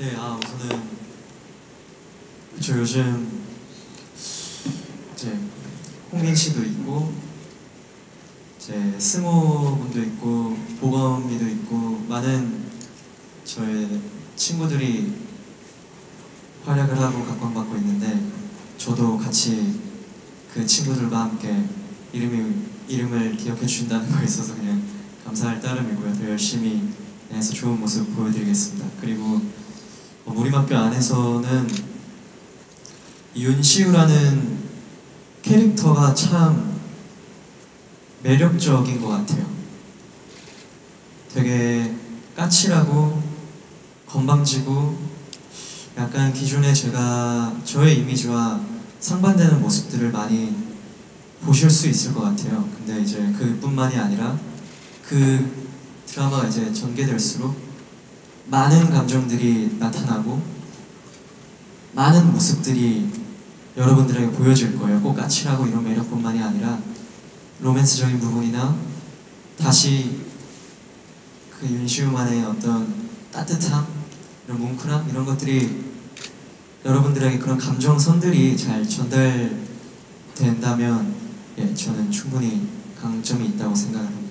네, 아 우선은 저 요즘 이제 홍민 씨도 있고 이제 승호 분도 있고 보검이도 있고 많은 저의 친구들이 활약을 하고 각광받고 있는데 저도 같이 그 친구들과 함께 이름이 이름을 기억해 주신다는 거에 있어서 그냥 감사할 따름이고요. 더 열심히 해서 좋은 모습 보여드리겠습니다. 그리고 어, 우리 학교 안에서는 윤시우라는 캐릭터가 참 매력적인 것 같아요. 되게 까칠하고 건방지고 약간 기존에 제가 저의 이미지와 상반되는 모습들을 많이 보실 수 있을 것 같아요. 근데 이제 그뿐만이 아니라 그 드라마가 이제 전개될수록 많은 감정들이 나타나고 많은 모습들이 여러분들에게 보여질 거예요. 꼭 까칠하고 이런 매력뿐만이 아니라 로맨스적인 부분이나 다시 그 윤시우만의 어떤 따뜻함, 이런 뭉클함 이런 것들이 여러분들에게 그런 감정선들이 잘 전달된다면 예, 저는 충분히 강점이 있다고 생각을 합니다.